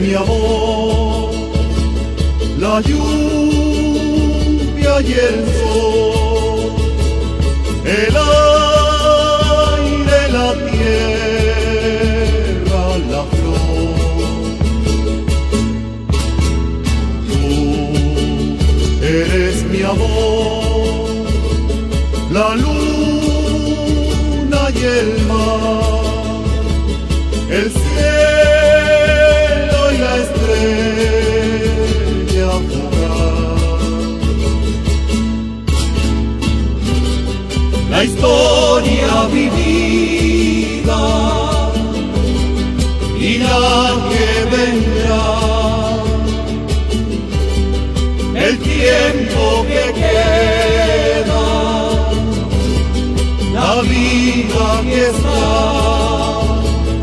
Mi amor, la lluvia y el sol, el aire, la tierra, la flor. Tú eres mi amor, la luna y el mar, el cielo Historia vivida y la que vendrá. El tiempo que queda, la vida que está,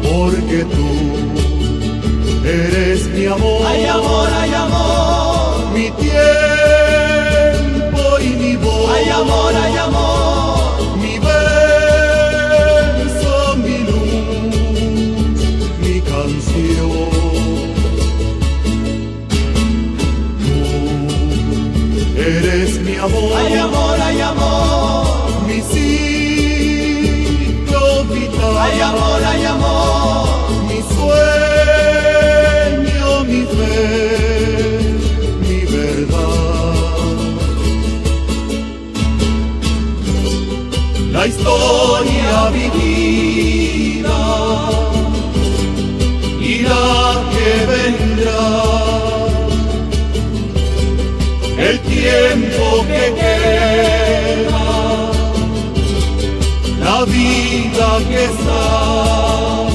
porque tú eres mi amor. Ay amor, ay amor, amor, ay amor, ay amor, mi ciclo vital. ay amor, ay amor, mi sueño, mi fe, mi verdad. La historia vivida el tiempo que queda, la vida que está.